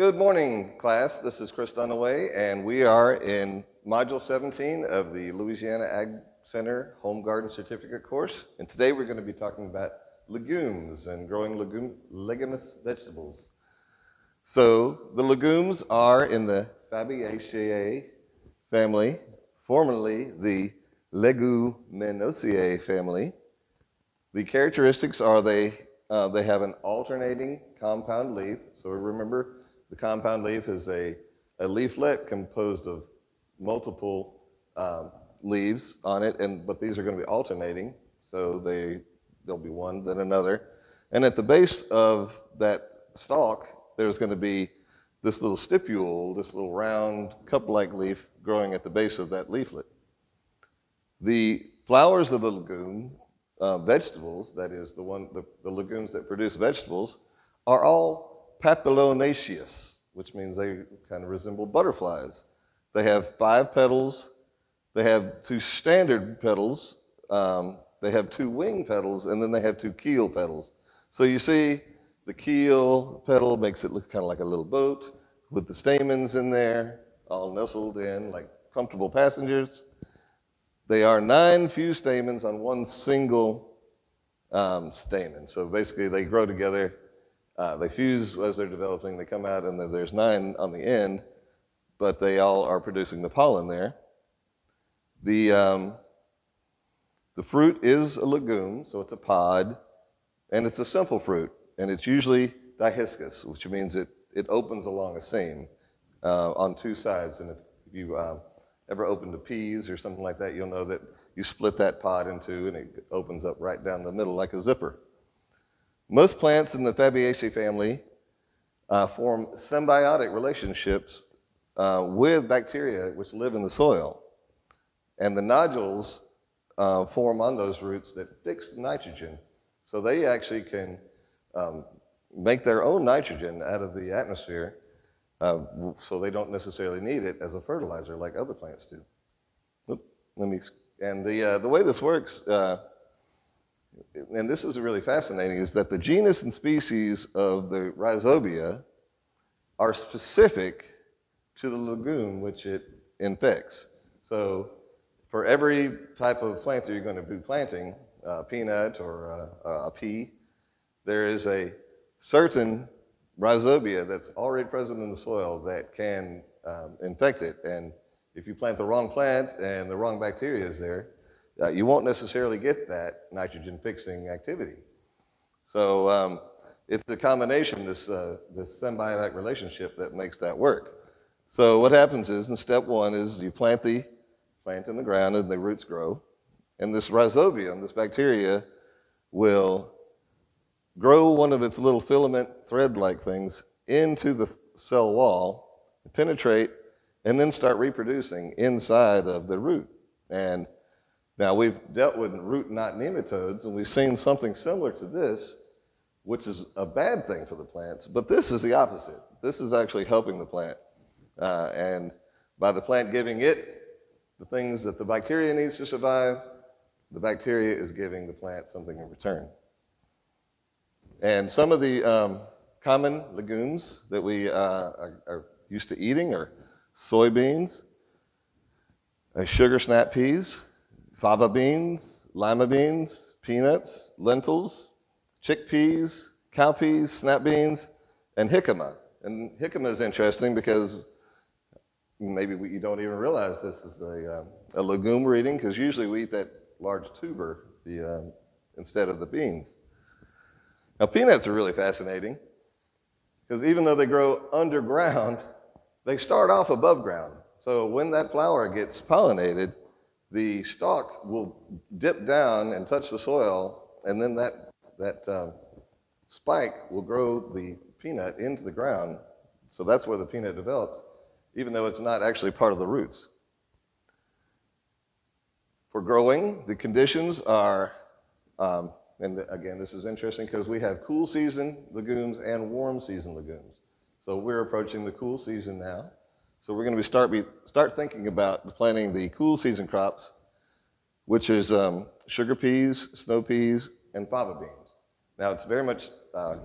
Good morning, class. This is Chris Dunaway, and we are in Module 17 of the Louisiana Ag Center Home Garden Certificate course. And today we're going to be talking about legumes and growing legum- leguminous vegetables. So the legumes are in the Fabaceae family, formerly the Leguminosae family. The characteristics are they, uh, they have an alternating compound leaf. So remember, the compound leaf is a, a leaflet composed of multiple um, leaves on it, and, but these are going to be alternating. So they, there'll be one, then another. And at the base of that stalk, there's going to be this little stipule, this little round cup-like leaf growing at the base of that leaflet. The flowers of the legume, uh, vegetables, that is the one, the, the legumes that produce vegetables, are all papilionaceous, which means they kind of resemble butterflies. They have five petals. They have two standard petals. Um, they have two wing petals, and then they have two keel petals. So you see, the keel petal makes it look kind of like a little boat with the stamens in there, all nestled in like comfortable passengers. They are nine fused stamens on one single um, stamen. So basically, they grow together. Uh, they fuse as they're developing. They come out, and there's nine on the end, but they all are producing the pollen there. The, um, the fruit is a legume, so it's a pod, and it's a simple fruit, and it's usually dihiscus, which means it, it opens along a seam uh, on two sides. And if you uh, ever opened a peas or something like that, you'll know that you split that pod in two and it opens up right down the middle like a zipper. Most plants in the Fabaceae family uh, form symbiotic relationships uh, with bacteria which live in the soil. And the nodules uh, form on those roots that fix the nitrogen. So they actually can um, make their own nitrogen out of the atmosphere uh, so they don't necessarily need it as a fertilizer like other plants do. Oop, let me, and the, uh, the way this works, uh, and this is really fascinating, is that the genus and species of the rhizobia are specific to the legume which it infects. So for every type of plant that you're going to be planting, uh, peanut or uh, a pea, there is a certain rhizobia that's already present in the soil that can um, infect it. And if you plant the wrong plant and the wrong bacteria is there, uh, you won't necessarily get that nitrogen fixing activity. So um, it's the combination, this, uh, this symbiotic relationship that makes that work. So what happens is, in step one, is you plant the plant in the ground and the roots grow. And this rhizobium, this bacteria, will grow one of its little filament thread like things into the cell wall, penetrate, and then start reproducing inside of the root. And now we've dealt with root knot nematodes, and we've seen something similar to this, which is a bad thing for the plants, but this is the opposite. This is actually helping the plant. Uh, and by the plant giving it the things that the bacteria needs to survive, the bacteria is giving the plant something in return. And some of the um, common legumes that we uh, are, are, used to eating are soybeans, uh, sugar snap peas, fava beans, lima beans, peanuts, lentils, chickpeas, cowpeas, snap beans, and jicama. And jicama is interesting because maybe we, you don't even realize this is a, uh, a legume we're eating because usually we eat that large tuber the, um, instead of the beans. Now, peanuts are really fascinating because even though they grow underground, they start off above ground. So when that flower gets pollinated, the stalk will dip down and touch the soil, and then that, that um, spike will grow the peanut into the ground. So that's where the peanut develops, even though it's not actually part of the roots. For growing, the conditions are um, and again, this is interesting because we have cool season legumes and warm season legumes. So we're approaching the cool season now. So we're going to be start, be, start thinking about planting the cool season crops, which is um, sugar peas, snow peas, and fava beans. Now it's very much uh,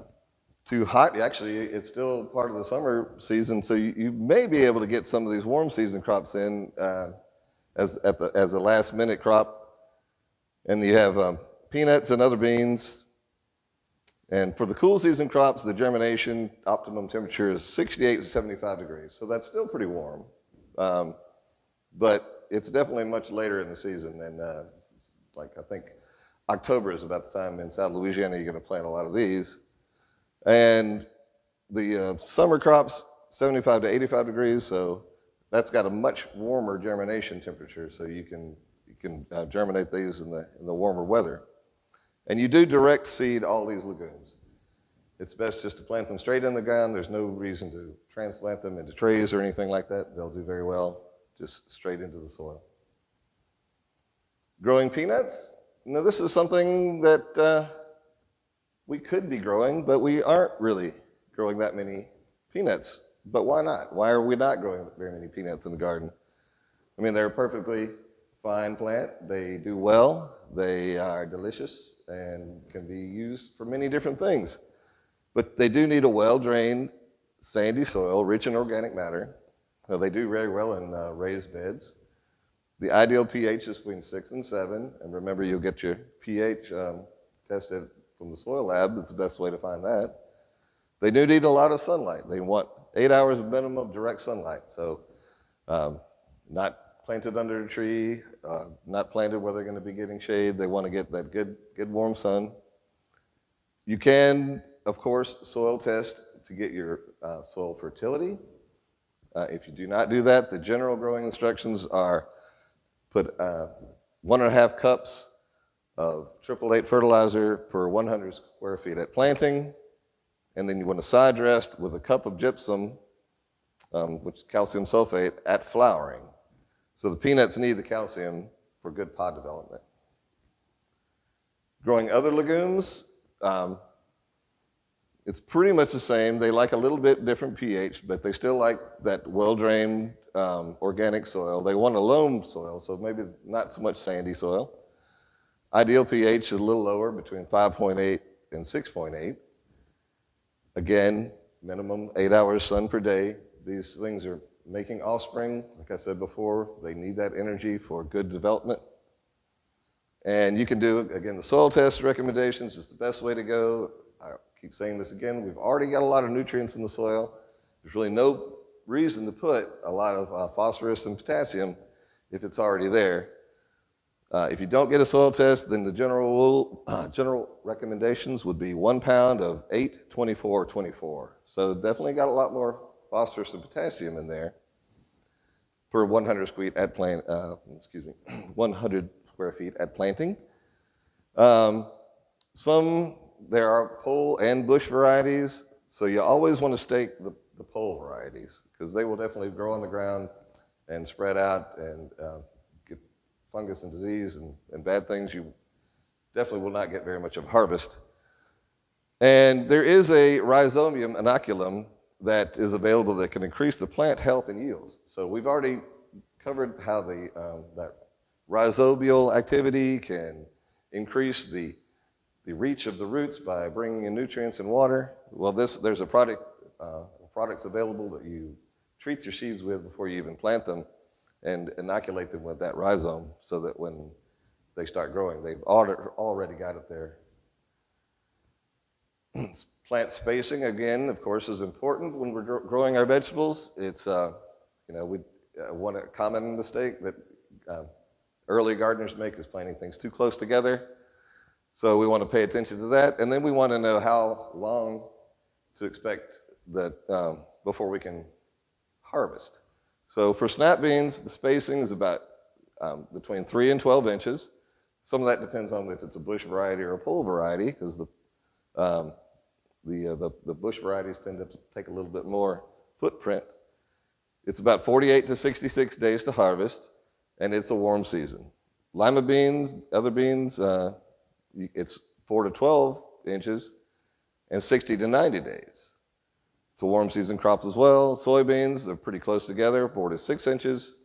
too hot. Actually, it's still part of the summer season, so you, you may be able to get some of these warm season crops in uh, as, at the, as a last minute crop. And you have um, peanuts and other beans. And for the cool season crops, the germination optimum temperature is 68 to 75 degrees. So that's still pretty warm. Um, but it's definitely much later in the season than, uh, like, I think October is about the time in South Louisiana you're going to plant a lot of these. And the uh, summer crops, 75 to 85 degrees, so that's got a much warmer germination temperature, so you can, you can uh, germinate these in the, in the warmer weather. And you do direct seed all these legumes. It's best just to plant them straight in the ground. There's no reason to transplant them into trays or anything like that. They'll do very well just straight into the soil. Growing peanuts. Now, this is something that uh, we could be growing, but we aren't really growing that many peanuts. But why not? Why are we not growing very many peanuts in the garden? I mean, they're a perfectly fine plant. They do well. They are delicious and can be used for many different things. But they do need a well-drained, sandy soil, rich in organic matter. They do very well in uh, raised beds. The ideal pH is between six and seven. And remember, you'll get your pH um, tested from the soil lab. It's the best way to find that. They do need a lot of sunlight. They want eight hours minimum of direct sunlight. So, um, not planted under a tree, uh, not planted where they're going to be getting shade. They want to get that good, good warm sun. You can, of course, soil test to get your uh, soil fertility. Uh, if you do not do that, the general growing instructions are put uh, one and a half cups of triple eight fertilizer per 100 square feet at planting, and then you want to side dress with a cup of gypsum, um, which is calcium sulfate, at flowering. So the peanuts need the calcium for good pod development. Growing other legumes, um, it's pretty much the same. They like a little bit different pH, but they still like that well-drained um, organic soil. They want a loam soil, so maybe not so much sandy soil. Ideal pH is a little lower, between 5.8 and 6.8. Again, minimum eight hours sun per day. These things are making offspring. Like I said before, they need that energy for good development. And you can do, again, the soil test recommendations is the best way to go. I keep saying this again. We've already got a lot of nutrients in the soil. There's really no reason to put a lot of uh, phosphorus and potassium if it's already there. Uh, if you don't get a soil test, then the general, uh, general recommendations would be one pound of 8, 24, 24. So definitely got a lot more phosphorus and potassium in there per 100 square feet at plant, uh, excuse me, 100 square feet at planting. Um, some, there are pole and bush varieties, so you always want to stake the, the pole varieties because they will definitely grow on the ground and spread out and uh, get fungus and disease and, and bad things. You definitely will not get very much of harvest. And there is a rhizobium inoculum that is available that can increase the plant health and yields. So we've already covered how the, um, that rhizobial activity can increase the, the reach of the roots by bringing in nutrients and water. Well, this, there's a product, uh, products available that you treat your seeds with before you even plant them and inoculate them with that rhizome so that when they start growing, they've already got it there Plant spacing, again, of course, is important when we're growing our vegetables. It's, uh, you know, we, uh, one common mistake that uh, early gardeners make is planting things too close together. So we want to pay attention to that. And then we want to know how long to expect that um, before we can harvest. So for snap beans, the spacing is about um, between 3 and 12 inches. Some of that depends on if it's a bush variety or a pole variety, because the um, the, uh, the, the bush varieties tend to take a little bit more footprint. It's about 48 to 66 days to harvest, and it's a warm season. Lima beans, other beans, uh, it's 4 to 12 inches and 60 to 90 days. It's a warm season crop as well. Soybeans, they're pretty close together, 4 to 6 inches,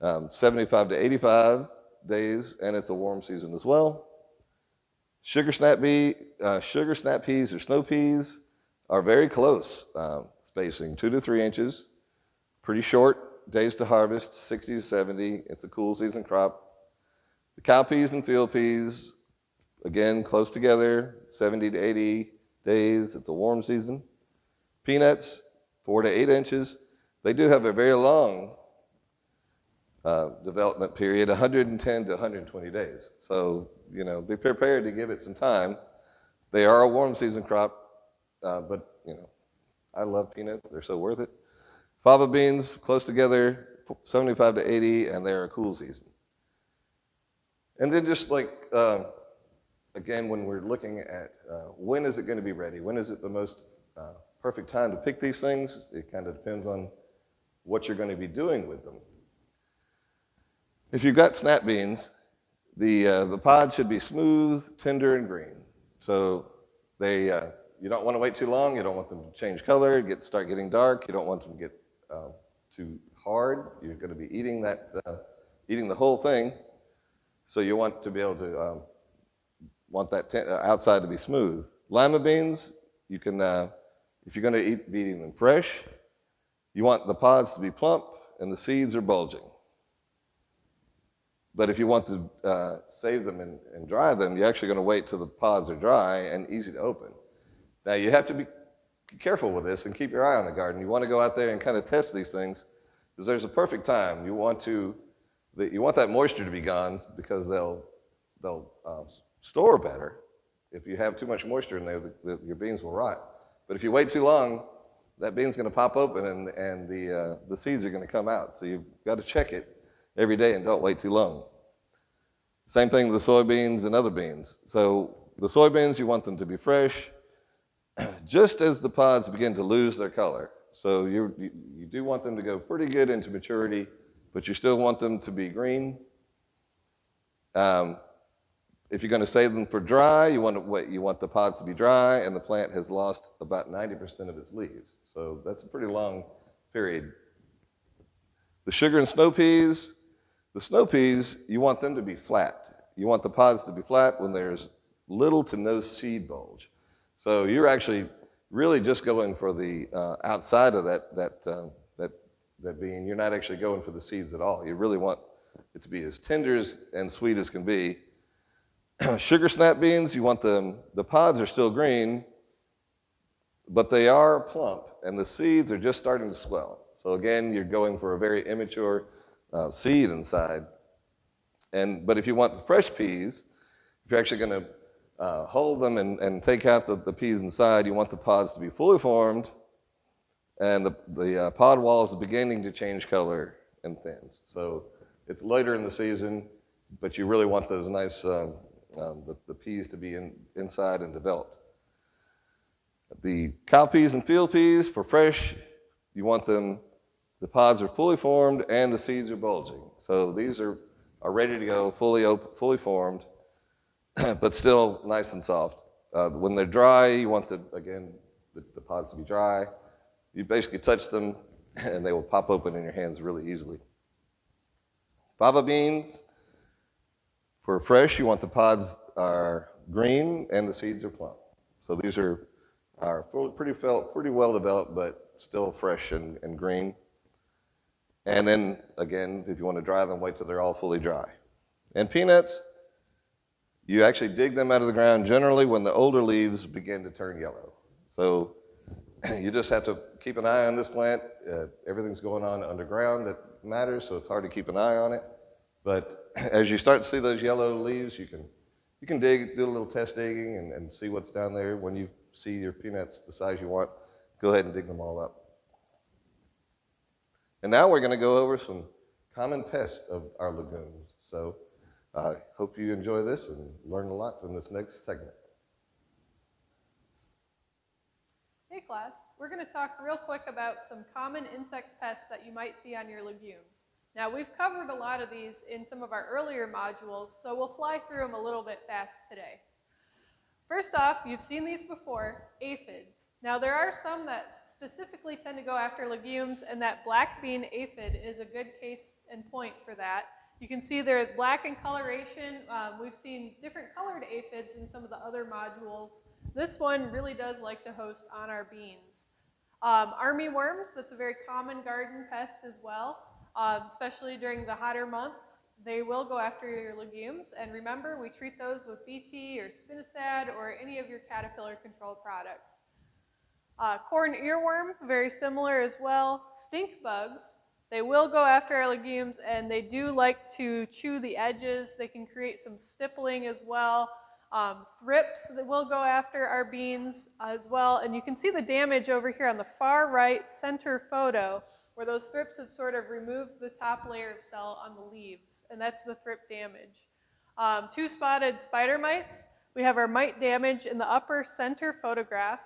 um, 75 to 85 days, and it's a warm season as well. Sugar snap, bee, uh, sugar snap peas or snow peas are very close uh, spacing, two to three inches, pretty short days to harvest, 60 to 70. It's a cool season crop. The cowpeas and field peas, again, close together, 70 to 80 days. It's a warm season. Peanuts, four to eight inches. They do have a very long uh, development period, 110 to 120 days. So, you know, be prepared to give it some time. They are a warm season crop, uh, but, you know, I love peanuts. They're so worth it. Fava beans, close together, 75 to 80, and they're a cool season. And then just like, uh, again, when we're looking at uh, when is it going to be ready? When is it the most uh, perfect time to pick these things? It kind of depends on what you're going to be doing with them. If you've got snap beans, the, uh, the pod should be smooth, tender, and green. So they, uh, you don't want to wait too long. You don't want them to change color, get, start getting dark. You don't want them to get uh, too hard. You're going to be eating, that, uh, eating the whole thing. So you want to be able to um, want that uh, outside to be smooth. Lima beans, you can, uh, if you're going to eat, be eating them fresh, you want the pods to be plump and the seeds are bulging. But if you want to uh, save them and, and, dry them, you're actually going to wait till the pods are dry and easy to open. Now, you have to be careful with this and keep your eye on the garden. You want to go out there and kind of test these things because there's a perfect time. You want, to, you want that moisture to be gone because they'll, they'll uh, store better. If you have too much moisture in there, the, the, your beans will rot. But if you wait too long, that bean's going to pop open and, and the, uh, the seeds are going to come out. So you've got to check it every day and don't wait too long. Same thing with the soybeans and other beans. So the soybeans, you want them to be fresh just as the pods begin to lose their color. So you, you do want them to go pretty good into maturity, but you still want them to be green. Um, if you're going to save them for dry, you want, to, you want the pods to be dry, and the plant has lost about 90% of its leaves. So that's a pretty long period. The sugar and snow peas, the snow peas, you want them to be flat. You want the pods to be flat when there's little to no seed bulge. So you're actually really just going for the uh, outside of that, that, uh, that, that bean. You're not actually going for the seeds at all. You really want it to be as tender as, and sweet as can be. Sugar snap beans, you want them, the pods are still green, but they are plump, and the seeds are just starting to swell. So again, you're going for a very immature uh, seed inside. And, but if you want the fresh peas, if you're actually going to uh, hold them and, and take out the, the peas inside, you want the pods to be fully formed, and the, the uh, pod wall is beginning to change color and thins. So it's later in the season, but you really want those nice, uh, the, the peas to be in, inside and developed. The cowpeas and field peas, for fresh, you want them, the pods are fully formed and the seeds are bulging. So these are, are ready to go, fully, op- fully formed. but still nice and soft. Uh, when they're dry, you want the, again, the, the, pods to be dry. You basically touch them and they will pop open in your hands really easily. Fava beans, for fresh, you want the pods are green and the seeds are plump. So these are, are pretty, pretty well developed, but still fresh and, and green. And then again, if you want to dry them, wait till they're all fully dry. And peanuts, you actually dig them out of the ground generally when the older leaves begin to turn yellow. So you just have to keep an eye on this plant. Uh, everything's going on underground that matters, so it's hard to keep an eye on it. But as you start to see those yellow leaves, you can, you can dig, do a little test digging and, and see what's down there. When you see your peanuts the size you want, go ahead and dig them all up. And now we're going to go over some common pests of our legumes. So I hope you enjoy this and learn a lot from this next segment. Hey class, we're going to talk real quick about some common insect pests that you might see on your legumes. Now we've covered a lot of these in some of our earlier modules, so we'll fly through them a little bit fast today. First off, you've seen these before, aphids. Now there are some that specifically tend to go after legumes, and that black bean aphid is a good case and point for that. You can see they're black in coloration. Um, we've seen different colored aphids in some of the other modules. This one really does like to host on our beans. Um, army worms, that's a very common garden pest as well, um, especially during the hotter months. They will go after your legumes, and remember, we treat those with BT or spinosad or any of your caterpillar control products. Uh, corn earworm, very similar as well. Stink bugs, they will go after our legumes, and they do like to chew the edges. They can create some stippling as well. Um, thrips that will go after our beans as well. And you can see the damage over here on the far right center photo where those thrips have sort of removed the top layer of cell on the leaves. And that's the thrip damage. Um, two spotted spider mites. We have our mite damage in the upper center photograph.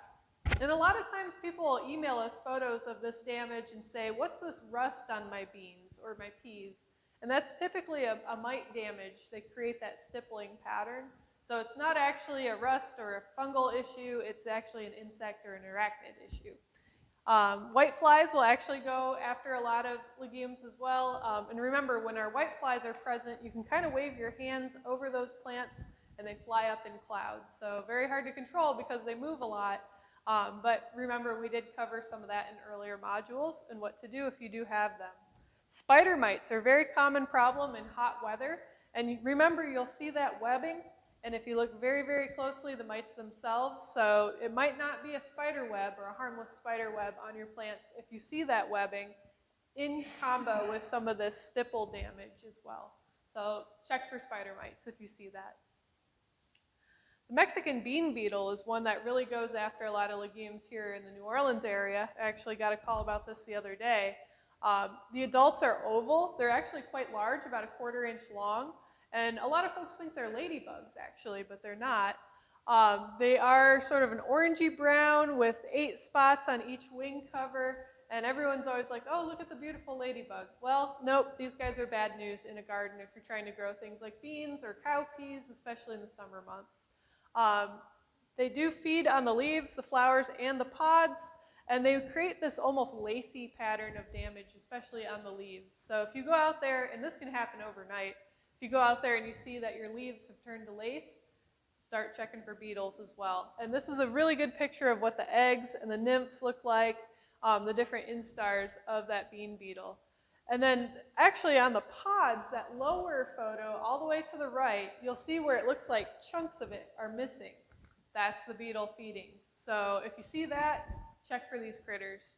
And a lot of times people will email us photos of this damage and say, what's this rust on my beans or my peas? And that's typically a, a mite damage. They create that stippling pattern. So it's not actually a rust or a fungal issue, it's actually an insect or an arachnid issue. Um, white flies will actually go after a lot of legumes as well. Um, and remember, when our white flies are present, you can kind of wave your hands over those plants and they fly up in clouds. So very hard to control because they move a lot. Um, but remember, we did cover some of that in earlier modules and what to do if you do have them. Spider mites are a very common problem in hot weather. And remember, you'll see that webbing and if you look very, very closely, the mites themselves, so it might not be a spider web or a harmless spider web on your plants if you see that webbing in combo with some of this stipple damage as well. So check for spider mites if you see that. The Mexican bean beetle is one that really goes after a lot of legumes here in the New Orleans area. I actually got a call about this the other day. Um, the adults are oval. They're actually quite large, about a quarter inch long. And a lot of folks think they're ladybugs, actually, but they're not. Um, they are sort of an orangey brown with eight spots on each wing cover. And everyone's always like, oh, look at the beautiful ladybug. Well, nope, these guys are bad news in a garden if you're trying to grow things like beans or cowpeas, especially in the summer months. Um, they do feed on the leaves, the flowers, and the pods, and they create this almost lacy pattern of damage, especially on the leaves. So if you go out there, and this can happen overnight, if you go out there and you see that your leaves have turned to lace, start checking for beetles as well. And this is a really good picture of what the eggs and the nymphs look like, um, the different instars of that bean beetle. And then actually on the pods, that lower photo, all the way to the right, you'll see where it looks like chunks of it are missing. That's the beetle feeding. So if you see that, check for these critters.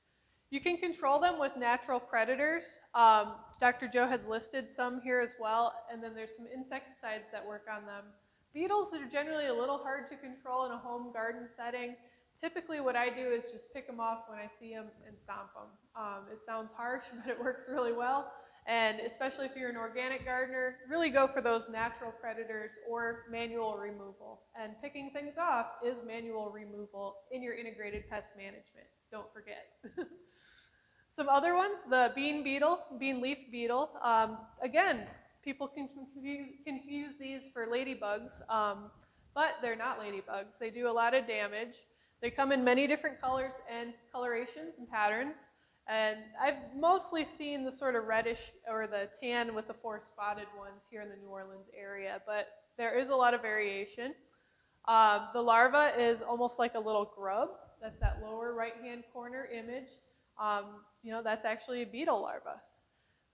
You can control them with natural predators. Um, Dr. Joe has listed some here as well, and then there's some insecticides that work on them. Beetles are generally a little hard to control in a home garden setting. Typically what I do is just pick them off when I see them and stomp them. Um, it sounds harsh, but it works really well. And especially if you're an organic gardener, really go for those natural predators or manual removal. And picking things off is manual removal in your integrated pest management. Don't forget. Some other ones, the bean beetle, bean leaf beetle. Um, again, people can confuse these for ladybugs, um, but they're not ladybugs. They do a lot of damage. They come in many different colors and colorations and patterns. And I've mostly seen the sort of reddish or the tan with the four spotted ones here in the New Orleans area, but there is a lot of variation. Uh, the larva is almost like a little grub. That's that lower right-hand corner image um, you know, that's actually a beetle larva.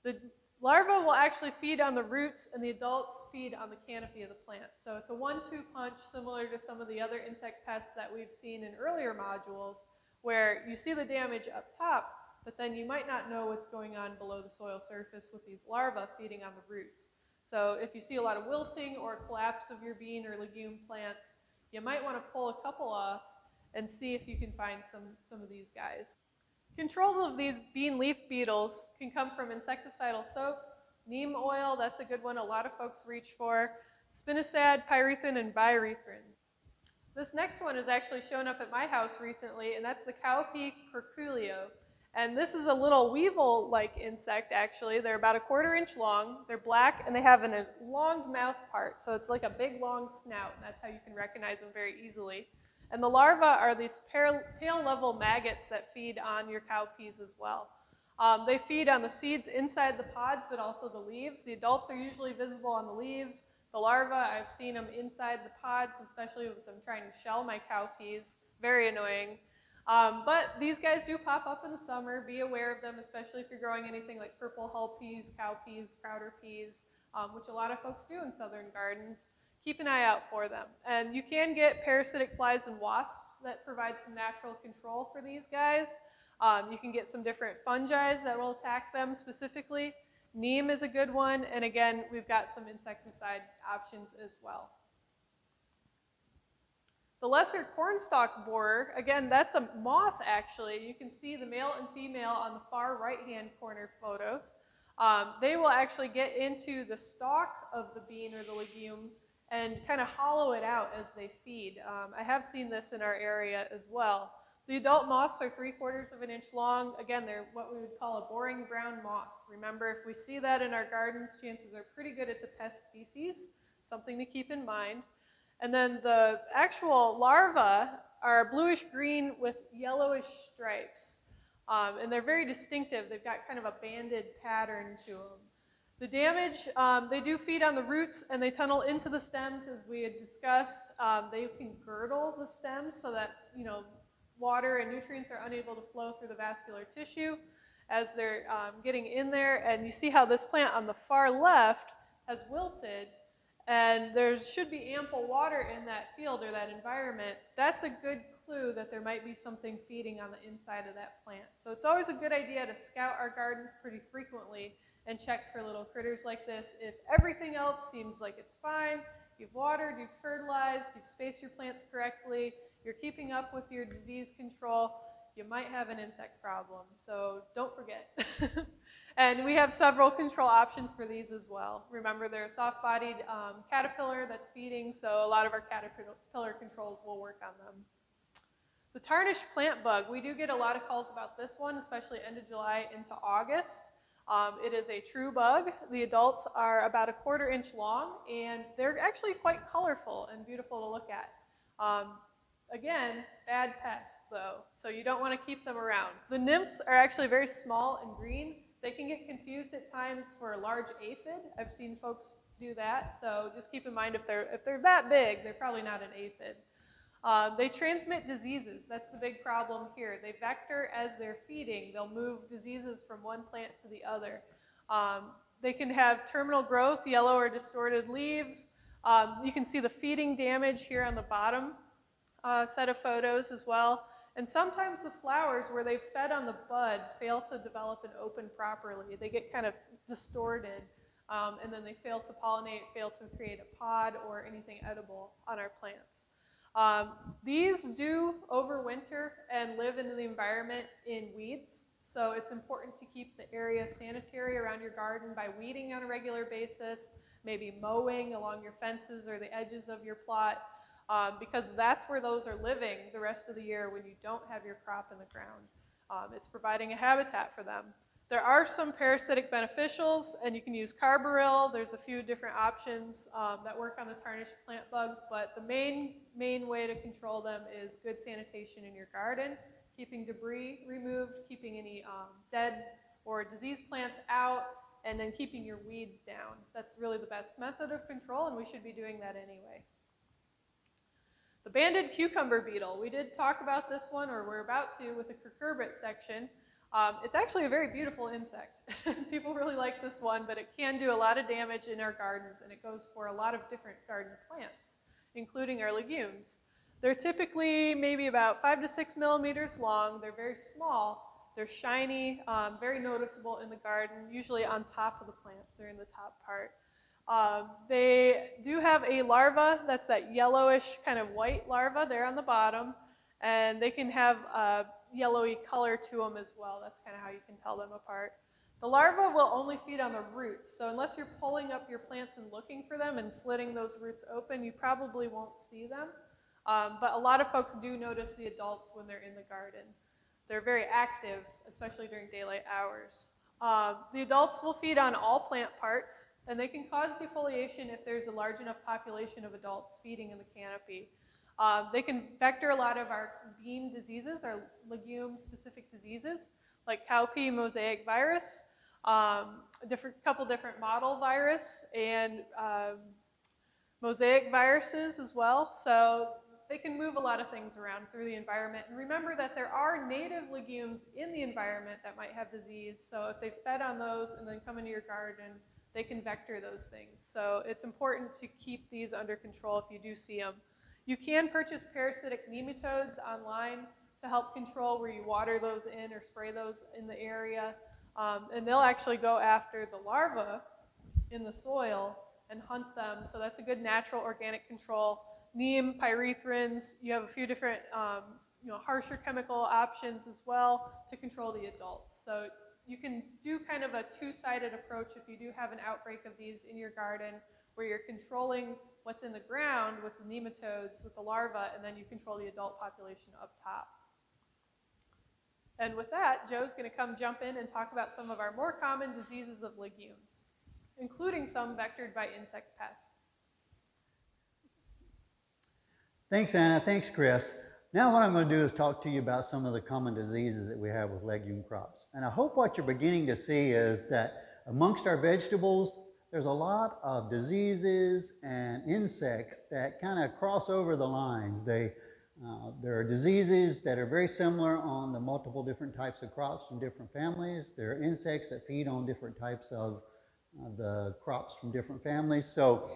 The larva will actually feed on the roots and the adults feed on the canopy of the plant. So it's a one-two punch similar to some of the other insect pests that we've seen in earlier modules where you see the damage up top, but then you might not know what's going on below the soil surface with these larvae feeding on the roots. So if you see a lot of wilting or collapse of your bean or legume plants, you might want to pull a couple off and see if you can find some, some of these guys. Control of these bean leaf beetles can come from insecticidal soap, neem oil, that's a good one a lot of folks reach for, spinosad, pyrethrin, and birethrins. This next one has actually shown up at my house recently, and that's the cowpea curculio. And this is a little weevil-like insect, actually. They're about a quarter inch long. They're black, and they have an elonged mouth part. So it's like a big, long snout, and that's how you can recognize them very easily. And the larvae are these pale, level maggots that feed on your cowpeas as well. Um, they feed on the seeds inside the pods, but also the leaves. The adults are usually visible on the leaves. The larvae, I've seen them inside the pods, especially as I'm trying to shell my cowpeas. Very annoying. Um, but these guys do pop up in the summer. Be aware of them, especially if you're growing anything like purple hull peas, cow peas, crowder peas, um, which a lot of folks do in southern gardens. Keep an eye out for them. And you can get parasitic flies and wasps that provide some natural control for these guys. Um, you can get some different fungi that will attack them specifically. Neem is a good one, and again, we've got some insecticide options as well. The lesser cornstalk borer, again, that's a moth actually. You can see the male and female on the far right-hand corner photos. Um, they will actually get into the stalk of the bean or the legume and kind of hollow it out as they feed. Um, I have seen this in our area as well. The adult moths are three quarters of an inch long. Again, they're what we would call a boring brown moth. Remember, if we see that in our gardens, chances are pretty good it's a pest species, something to keep in mind. And then the actual larvae are bluish green with yellowish stripes. Um, and they're very distinctive. They've got kind of a banded pattern to them. The damage, um, they do feed on the roots and they tunnel into the stems as we had discussed. Um, they can girdle the stems so that, you know, water and nutrients are unable to flow through the vascular tissue as they're um, getting in there. And you see how this plant on the far left has wilted and there should be ample water in that field or that environment. That's a good clue that there might be something feeding on the inside of that plant. So it's always a good idea to scout our gardens pretty frequently and check for little critters like this. If everything else seems like it's fine, you've watered, you've fertilized, you've spaced your plants correctly, you're keeping up with your disease control, you might have an insect problem. So don't forget. and we have several control options for these as well. Remember, they're a soft-bodied um, caterpillar that's feeding, so a lot of our caterpillar controls will work on them. The tarnished plant bug, we do get a lot of calls about this one, especially end of July into August. Um, it is a true bug. The adults are about a quarter inch long, and they're actually quite colorful and beautiful to look at. Um, Again, bad pests though, so you don't want to keep them around. The nymphs are actually very small and green. They can get confused at times for a large aphid. I've seen folks do that, so just keep in mind if they're, if they're that big, they're probably not an aphid. Uh, they transmit diseases. That's the big problem here. They vector as they're feeding. They'll move diseases from one plant to the other. Um, they can have terminal growth, yellow or distorted leaves. Um, you can see the feeding damage here on the bottom uh, set of photos as well. And sometimes the flowers where they've fed on the bud fail to develop and open properly. They get kind of distorted um, and then they fail to pollinate, fail to create a pod or anything edible on our plants. Um, these do overwinter and live in the environment in weeds. So it's important to keep the area sanitary around your garden by weeding on a regular basis, maybe mowing along your fences or the edges of your plot, um, because that's where those are living the rest of the year when you don't have your crop in the ground. Um, it's providing a habitat for them. There are some parasitic beneficials, and you can use carbaryl. There's a few different options um, that work on the tarnished plant bugs, but the main, main way to control them is good sanitation in your garden, keeping debris removed, keeping any um, dead or diseased plants out, and then keeping your weeds down. That's really the best method of control, and we should be doing that anyway. The banded cucumber beetle, we did talk about this one, or we're about to with the cucurbit section. Um, it's actually a very beautiful insect. People really like this one, but it can do a lot of damage in our gardens, and it goes for a lot of different garden plants, including our legumes. They're typically maybe about five to six millimeters long. They're very small. They're shiny, um, very noticeable in the garden, usually on top of the plants. They're in the top part. Um, they do have a larva that's that yellowish kind of white larva there on the bottom, and they can have a yellowy color to them as well. That's kind of how you can tell them apart. The larva will only feed on the roots, so unless you're pulling up your plants and looking for them and slitting those roots open, you probably won't see them. Um, but a lot of folks do notice the adults when they're in the garden. They're very active, especially during daylight hours. Uh, the adults will feed on all plant parts, and they can cause defoliation if there's a large enough population of adults feeding in the canopy. Um, they can vector a lot of our bean diseases, our legume-specific diseases, like cowpea mosaic virus, um, a different, couple different mottle virus, and um, mosaic viruses as well. So they can move a lot of things around through the environment. And remember that there are native legumes in the environment that might have disease. So if they fed on those and then come into your garden, they can vector those things. So it's important to keep these under control if you do see them. You can purchase parasitic nematodes online to help control where you water those in or spray those in the area. Um, and they'll actually go after the larvae in the soil and hunt them. So that's a good natural organic control. Neem, pyrethrins, you have a few different um, you know, harsher chemical options as well to control the adults. So you can do kind of a two-sided approach if you do have an outbreak of these in your garden where you're controlling what's in the ground with the nematodes, with the larvae, and then you control the adult population up top. And with that, Joe's going to come jump in and talk about some of our more common diseases of legumes, including some vectored by insect pests. Thanks, Anna. Thanks, Chris. Now what I'm going to do is talk to you about some of the common diseases that we have with legume crops. And I hope what you're beginning to see is that amongst our vegetables, there's a lot of diseases and insects that kind of cross over the lines. They uh, there are diseases that are very similar on the multiple different types of crops from different families. There are insects that feed on different types of uh, the crops from different families. So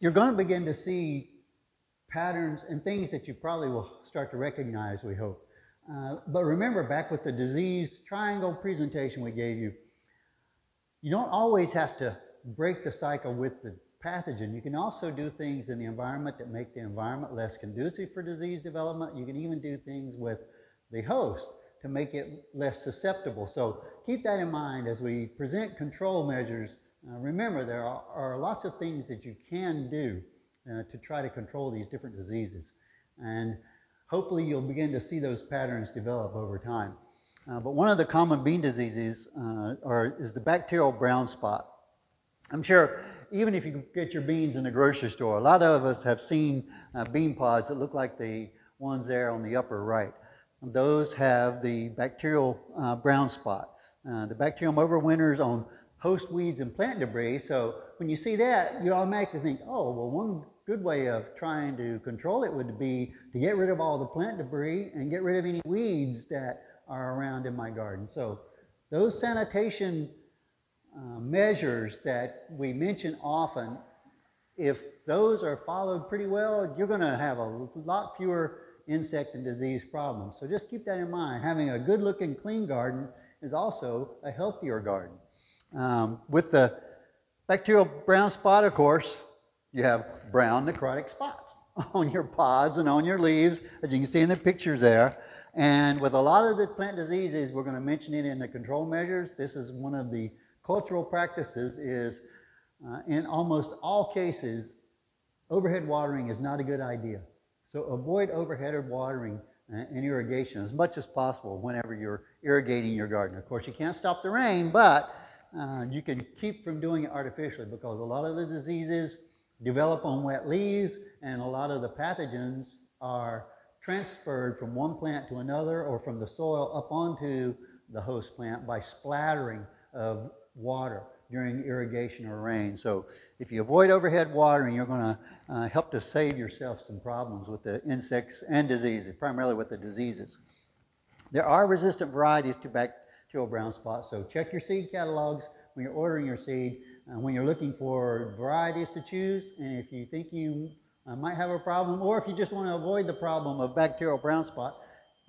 you're going to begin to see patterns and things that you probably will start to recognize, we hope. Uh, but remember, back with the disease triangle presentation we gave you, you don't always have to break the cycle with the pathogen. You can also do things in the environment that make the environment less conducive for disease development. You can even do things with the host to make it less susceptible. So keep that in mind as we present control measures. Uh, remember, there are, are, lots of things that you can do uh, to try to control these different diseases. And hopefully you'll begin to see those patterns develop over time. Uh, but one of the common bean diseases uh, are, is the bacterial brown spot. I'm sure even if you get your beans in the grocery store, a lot of us have seen uh, bean pods that look like the ones there on the upper right. Those have the bacterial uh, brown spot. Uh, the bacterium overwinters on host weeds and plant debris. So when you see that, you automatically think, oh, well, one good way of trying to control it would be to get rid of all the plant debris and get rid of any weeds that are around in my garden. So those sanitation uh, measures that we mention often, if those are followed pretty well, you're going to have a lot fewer insect and disease problems. So just keep that in mind. Having a good looking clean garden is also a healthier garden. Um, with the bacterial brown spot, of course, you have brown necrotic spots on your pods and on your leaves, as you can see in the pictures there. And with a lot of the plant diseases, we're going to mention it in the control measures. This is one of the cultural practices is uh, in almost all cases, overhead watering is not a good idea. So avoid overhead watering and irrigation as much as possible whenever you're irrigating your garden. Of course, you can't stop the rain, but uh, you can keep from doing it artificially because a lot of the diseases develop on wet leaves and a lot of the pathogens are transferred from one plant to another or from the soil up onto the host plant by splattering of water during irrigation or rain. So if you avoid overhead watering, you're going to uh, help to save yourself some problems with the insects and diseases, primarily with the diseases. There are resistant varieties to bacterial brown spot, so check your seed catalogs when you're ordering your seed, uh, when you're looking for varieties to choose, and if you think you uh, might have a problem, or if you just want to avoid the problem of bacterial brown spot,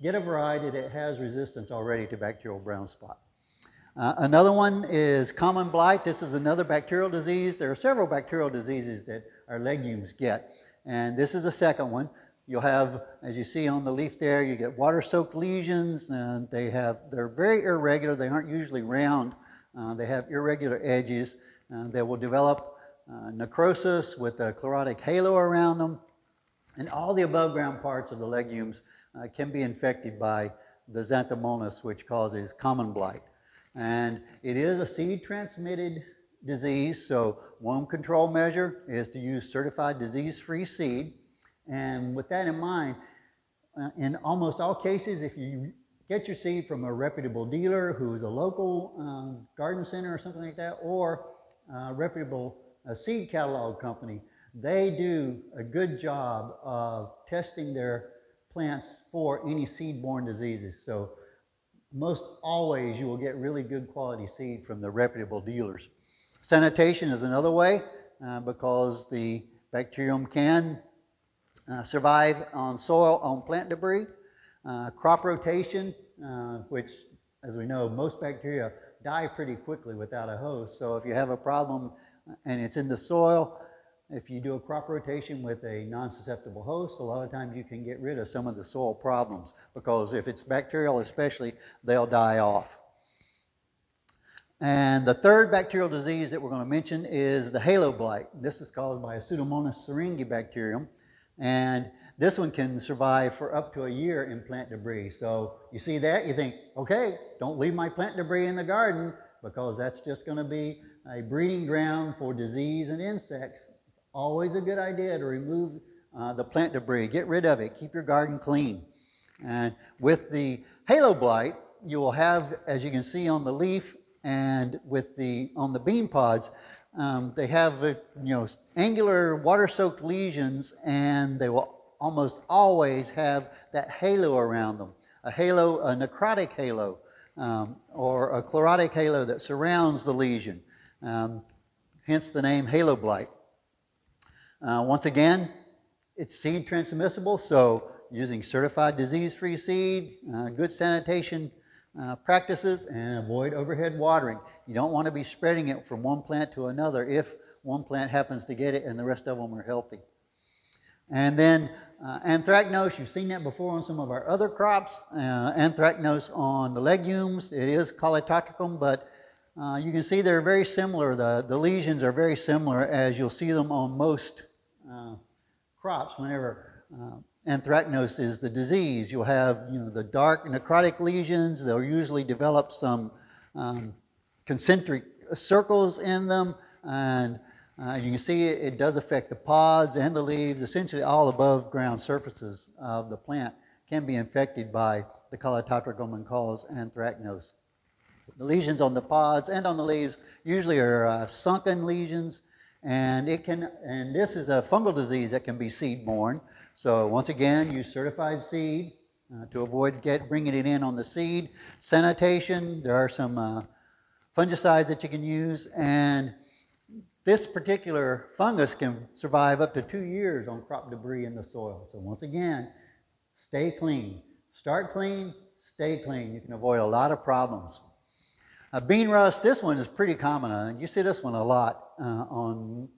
get a variety that has resistance already to bacterial brown spot. Uh, another one is common blight. This is another bacterial disease. There are several bacterial diseases that our legumes get. And this is a second one. You'll have, as you see on the leaf there, you get water-soaked lesions. And they have, they're very irregular. They aren't usually round. Uh, they have irregular edges. Uh, they will develop uh, necrosis with a chlorotic halo around them. And all the above ground parts of the legumes uh, can be infected by the xanthomonas, which causes common blight. And it is a seed transmitted disease, so one control measure is to use certified disease-free seed. And with that in mind, uh, in almost all cases, if you get your seed from a reputable dealer who is a local um, garden center or something like that, or a reputable a seed catalog company, they do a good job of testing their plants for any seed-borne diseases. So most always you will get really good quality seed from the reputable dealers. Sanitation is another way uh, because the bacterium can uh, survive on soil, on plant debris. Uh, crop rotation, uh, which, as we know, most bacteria die pretty quickly without a host. So if you have a problem and it's in the soil, if you do a crop rotation with a non-susceptible host, a lot of times you can get rid of some of the soil problems because if it's bacterial especially, they'll die off. And the third bacterial disease that we're going to mention is the halo blight. This is caused by a Pseudomonas syringae bacterium. And this one can survive for up to a year in plant debris. So you see that, you think, okay, don't leave my plant debris in the garden because that's just going to be a breeding ground for disease and insects. It's always a good idea to remove uh, the plant debris, get rid of it, keep your garden clean. And with the halo blight, you will have, as you can see on the leaf and with the on the bean pods, um, they have uh, you know angular water-soaked lesions, and they will almost always have that halo around them, a halo, a necrotic halo, um, or a chlorotic halo that surrounds the lesion. Um, hence the name halo blight. Uh, once again, it's seed transmissible, so using certified disease-free seed, uh, good sanitation uh, practices, and avoid overhead watering. You don't want to be spreading it from one plant to another if one plant happens to get it and the rest of them are healthy. And then uh, anthracnose, you've seen that before on some of our other crops. Uh, anthracnose on the legumes, it is Colletotrichum, but uh, you can see they're very similar. The, the lesions are very similar as you'll see them on most uh, crops whenever uh, anthracnose is the disease. You'll have you know, the dark necrotic lesions. They'll usually develop some um, concentric circles in them. And uh, you can see it, it, does affect the pods and the leaves. Essentially, all above ground surfaces of the plant can be infected by the and cause anthracnose. The lesions on the pods and on the leaves usually are uh, sunken lesions, and it can. And this is a fungal disease that can be seed-borne. So once again, use certified seed uh, to avoid get bringing it in on the seed. Sanitation. There are some uh, fungicides that you can use, and this particular fungus can survive up to two years on crop debris in the soil. So once again, stay clean. Start clean, stay clean. You can avoid a lot of problems. Uh, bean rust, this one is pretty common. Uh, you see this one a lot uh, on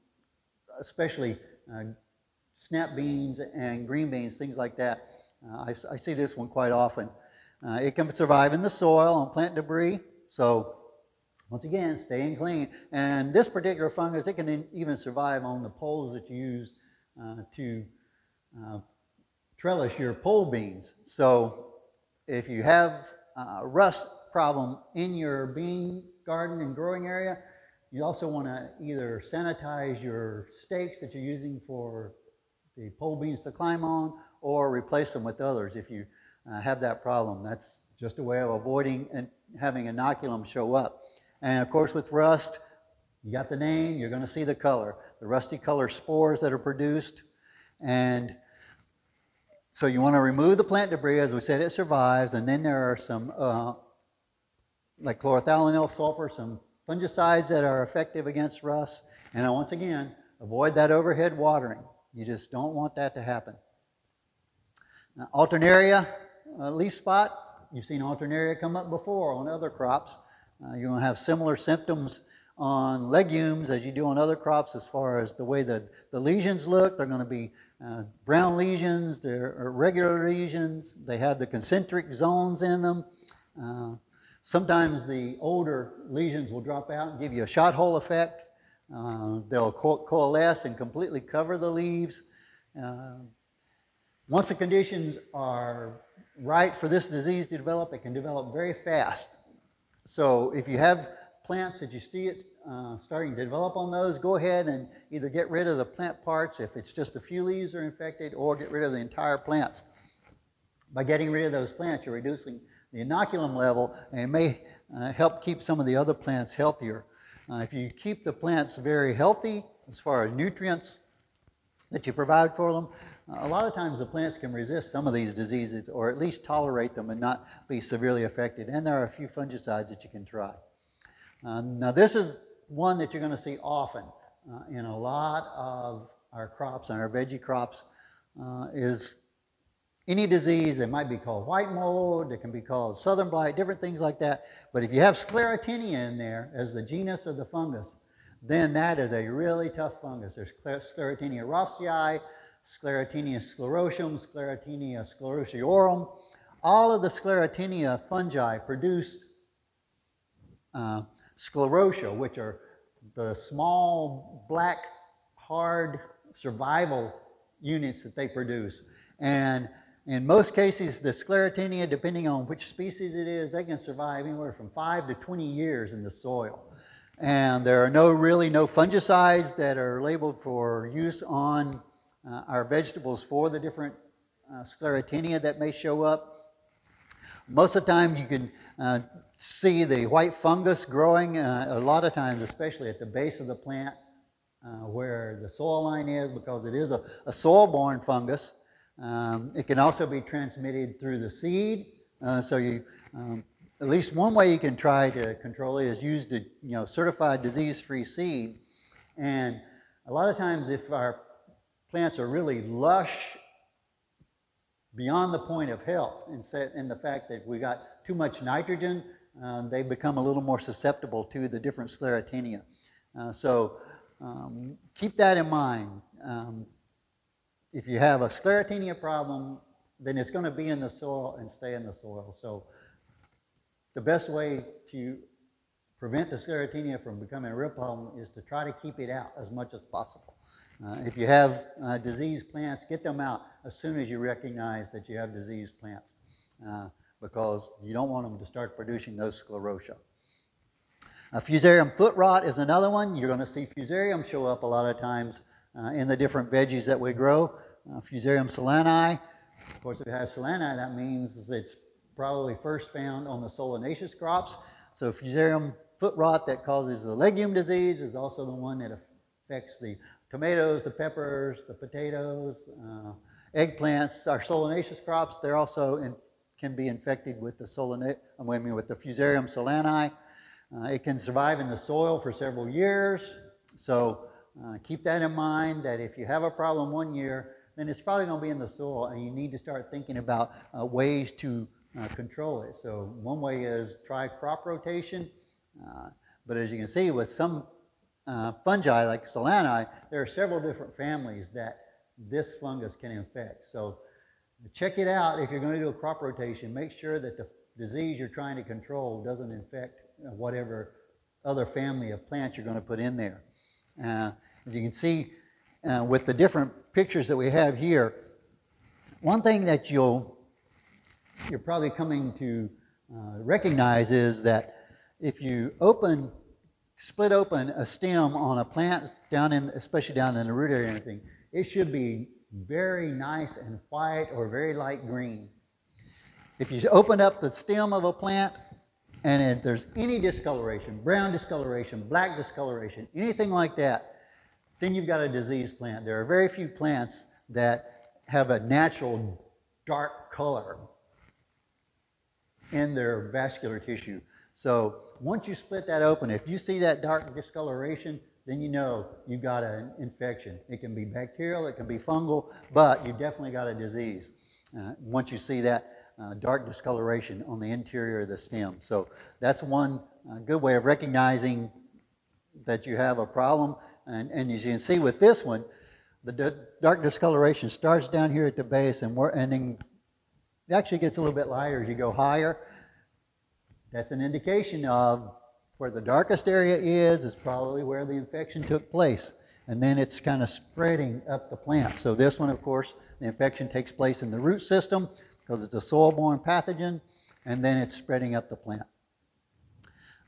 especially uh, snap beans and green beans, things like that. Uh, I, I, see this one quite often. Uh, it can survive in the soil on plant debris. So once again, staying clean. And this particular fungus, it can even survive on the poles that you use to trellis your pole beans. So if you have rust problem in your bean garden and growing area, you also want to either sanitize your stakes that you're using for the pole beans to climb on or replace them with others if you uh, have that problem. That's just a way of avoiding and having inoculum show up. And of course, with rust, you got the name, you're going to see the color, the rusty color spores that are produced. And so you want to remove the plant debris. As we said, it survives. And then there are some, uh, like chlorothalonil sulfur, some fungicides that are effective against rust. And once again, avoid that overhead watering. You just don't want that to happen. Now, alternaria uh, leaf spot, you've seen alternaria come up before on other crops. Uh, you're going to have similar symptoms on legumes as you do on other crops as far as the way the, the lesions look. They're going to be uh, brown lesions, they're regular lesions, they have the concentric zones in them. Sometimes the older lesions will drop out and give you a shot hole effect. Uh, they'll co coalesce and completely cover the leaves. Uh, once the conditions are right for this disease to develop, it can develop very fast. So if you have plants that you see it uh, starting to develop on those, go ahead and either get rid of the plant parts if it's just a few leaves are infected or get rid of the entire plants. By getting rid of those plants, you're reducing the inoculum level and it may uh, help keep some of the other plants healthier. Uh, if you keep the plants very healthy as far as nutrients that you provide for them, a lot of times the plants can resist some of these diseases or at least tolerate them and not be severely affected. And there are a few fungicides that you can try. Um, now, this is one that you're going to see often uh, in a lot of our crops and our veggie crops uh, is any disease that might be called white mold, it can be called southern blight, different things like that. But if you have sclerotinia in there as the genus of the fungus, then that is a really tough fungus. There's Sclerotinia rossii, Sclerotinia sclerosum, Sclerotinia sclerotiorum. All of the Sclerotinia fungi produce uh, sclerotia, which are the small black hard survival units that they produce. And in most cases, the Sclerotinia, depending on which species it is, they can survive anywhere from 5 to 20 years in the soil. And there are no really no fungicides that are labeled for use on uh, our vegetables for the different uh, sclerotinia that may show up. Most of the time you can uh, see the white fungus growing uh, a lot of times, especially at the base of the plant uh, where the soil line is because it is a, a soil-borne fungus. Um, it can also be transmitted through the seed. Uh, so you, um, at least one way you can try to control it is use the you know, certified disease-free seed. And a lot of times if our plants are really lush beyond the point of health in, in the fact that we got too much nitrogen, um, they become a little more susceptible to the different sclerotinia. Uh, so um, keep that in mind. If you have a sclerotinia problem, then it's going to be in the soil and stay in the soil. So the best way to prevent the sclerotinia from becoming a real problem is to try to keep it out as much as possible. Uh, if you have uh, diseased plants, get them out as soon as you recognize that you have diseased plants uh, because you don't want them to start producing those sclerotia. fusarium foot rot is another one. You're going to see fusarium show up a lot of times uh, in the different veggies that we grow. Uh, fusarium solani, of course, if it has solani, that means it's probably first found on the solanaceous crops. So fusarium foot rot that causes the legume disease is also the one that affects the tomatoes, the peppers, the potatoes, uh, eggplants, our solanaceous crops, they're also in, can be infected with the solana, I mean, with the Fusarium solani. Uh, it can survive in the soil for several years. So uh, keep that in mind that if you have a problem one year, then it's probably going to be in the soil and you need to start thinking about uh, ways to uh, control it. So one way is try crop rotation. Uh, but as you can see with some uh, fungi like Solani, there are several different families that this fungus can infect. So check it out if you're going to do a crop rotation. Make sure that the disease you're trying to control doesn't infect uh, whatever other family of plants you're going to put in there. Uh, as you can see uh, with the different pictures that we have here, one thing that you'll you're probably coming to uh, recognize is that if you open split open a stem on a plant down in, especially down in the root area or anything, it should be very nice and white or very light green. If you open up the stem of a plant and if there's any discoloration, brown discoloration, black discoloration, anything like that, then you've got a diseased plant. There are very few plants that have a natural dark color in their vascular tissue. So once you split that open, if you see that dark discoloration, then you know you've got an infection. It can be bacterial, it can be fungal, but you definitely got a disease. Uh, once you see that uh, dark discoloration on the interior of the stem. So that's one uh, good way of recognizing that you have a problem. And, and as you can see with this one, the dark discoloration starts down here at the base and, and then it actually gets a little bit lighter as you go higher. That's an indication of where the darkest area is, is probably where the infection took place. And then it's kind of spreading up the plant. So this one, of course, the infection takes place in the root system because it's a soil-borne pathogen, and then it's spreading up the plant.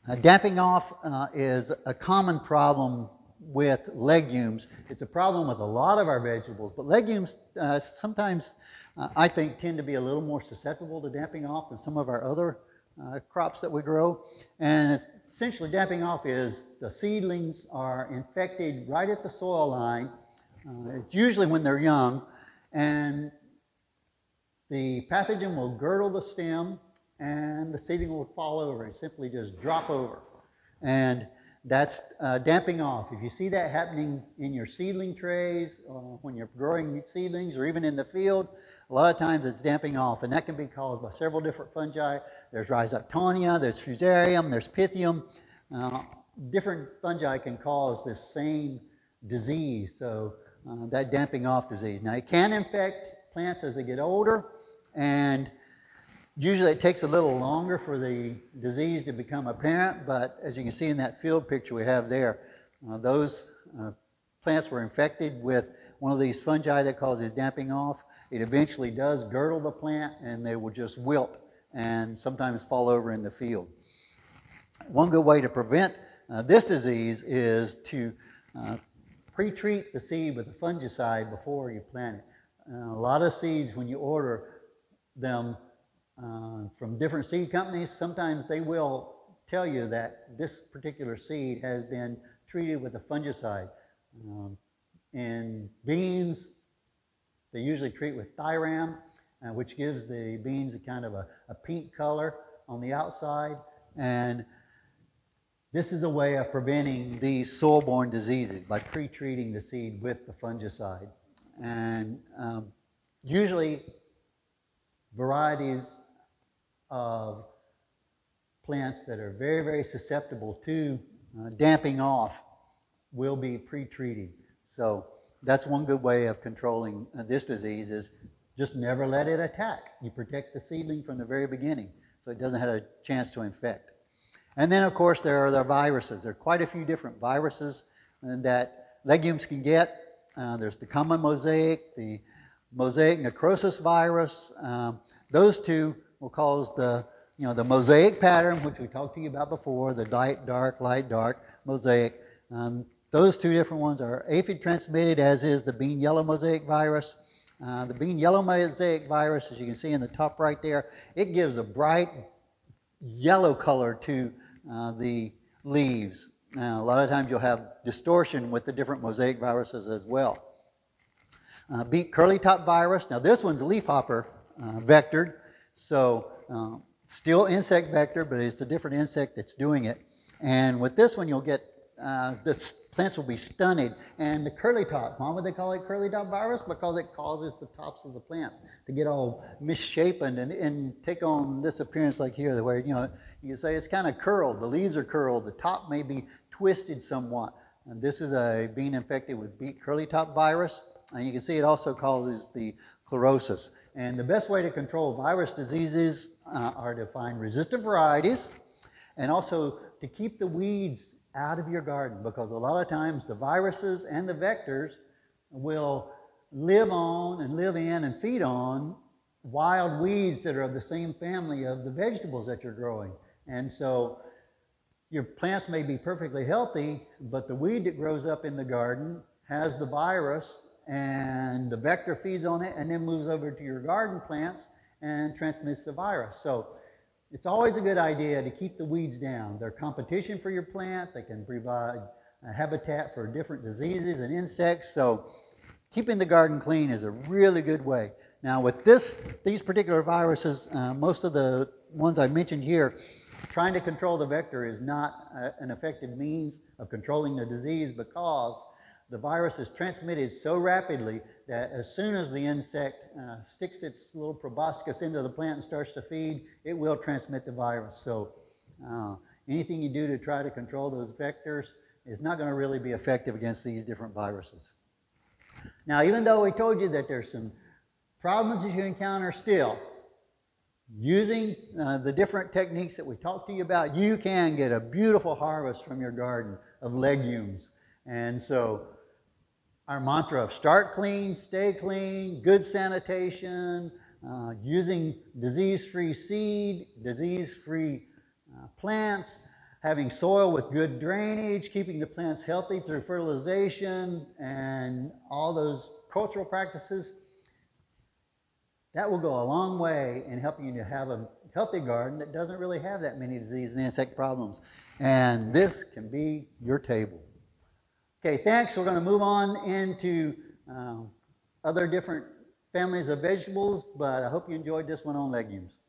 Uh, damping off uh, is a common problem with legumes. It's a problem with a lot of our vegetables, but legumes uh, sometimes, uh, I think, tend to be a little more susceptible to damping off than some of our other uh, crops that we grow. And it's essentially damping off is the seedlings are infected right at the soil line. Uh, it's usually when they're young, and the pathogen will girdle the stem and the seedling will fall over and simply just drop over. And that's uh, damping off. If you see that happening in your seedling trays, uh, when you're growing seedlings, or even in the field, a lot of times it's damping off, and that can be caused by several different fungi. There's Rhizoctonia, there's Fusarium, there's Pythium. Uh, different fungi can cause this same disease, so uh, that damping off disease. Now, it can infect plants as they get older, and Usually it takes a little longer for the disease to become apparent, but as you can see in that field picture we have there, uh, those uh, plants were infected with one of these fungi that causes damping off. It eventually does girdle the plant and they will just wilt and sometimes fall over in the field. One good way to prevent uh, this disease is to uh, pre-treat the seed with a fungicide before you plant it. Uh, a lot of seeds, when you order them, uh, from different seed companies. Sometimes they will tell you that this particular seed has been treated with a fungicide. Um, in beans, they usually treat with Thiram, uh, which gives the beans a kind of a, a pink color on the outside. And this is a way of preventing these soil-borne diseases by pre-treating the seed with the fungicide. And um, usually varieties of plants that are very, very susceptible to uh, damping off will be pre-treated. So that's one good way of controlling uh, this disease is just never let it attack. You protect the seedling from the very beginning so it doesn't have a chance to infect. And then, of course, there are the viruses. There are quite a few different viruses uh, that legumes can get. Uh, there's the common mosaic, the mosaic necrosis virus. Um, those two will cause the, you know, the mosaic pattern, which we talked to you about before, the light, dark, light, dark, mosaic. Um, those two different ones are aphid transmitted, as is the bean yellow mosaic virus. Uh, the bean yellow mosaic virus, as you can see in the top right there, it gives a bright yellow color to uh, the leaves. Uh, a lot of times you'll have distortion with the different mosaic viruses as well. Uh, beet curly top virus, now this one's leafhopper uh, vectored. So um, still insect vector, but it's a different insect that's doing it. And with this one, you'll get uh, the plants will be stunted. And the curly top, why would they call it curly top virus? Because it causes the tops of the plants to get all misshapen and, and take on this appearance like here, where you know you say it's kind of curled. The leaves are curled. The top may be twisted somewhat. And this is a being infected with beet curly top virus. And you can see it also causes the chlorosis. And the best way to control virus diseases uh, are to find resistant varieties and also to keep the weeds out of your garden because a lot of times the viruses and the vectors will live on and live in and feed on wild weeds that are of the same family of the vegetables that you're growing. And so your plants may be perfectly healthy, but the weed that grows up in the garden has the virus and the vector feeds on it and then moves over to your garden plants and transmits the virus. So it's always a good idea to keep the weeds down. They're competition for your plant. They can provide habitat for different diseases and insects. So keeping the garden clean is a really good way. Now with this, these particular viruses, uh, most of the ones I mentioned here, trying to control the vector is not a, an effective means of controlling the disease because the virus is transmitted so rapidly that as soon as the insect uh, sticks its little proboscis into the plant and starts to feed, it will transmit the virus. So uh, anything you do to try to control those vectors is not going to really be effective against these different viruses. Now, even though we told you that there's some problems that you encounter still, using uh, the different techniques that we talked to you about, you can get a beautiful harvest from your garden of legumes. And so our mantra of start clean, stay clean, good sanitation, uh, using disease-free seed, disease-free uh, plants, having soil with good drainage, keeping the plants healthy through fertilization, and all those cultural practices, that will go a long way in helping you to have a healthy garden that doesn't really have that many disease and insect problems. And this can be your table. Okay, thanks. We're going to move on into um, other different families of vegetables, but I hope you enjoyed this one on legumes.